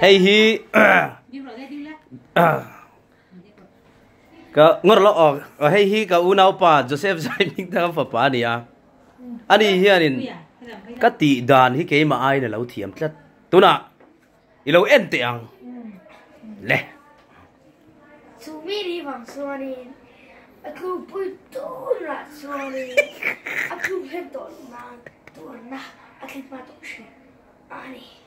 hey hi ka ngor lo o hey hi ka unau pa joseph zai ming ta fa pa ni a ani hianin ka ti dan hi ke ma ai na lo thiam tlat tuna i lo en te ang le su mi đi bằng suanin aku pui tu ra suanin aku hết tuần na tuần na aku ma tu shi ani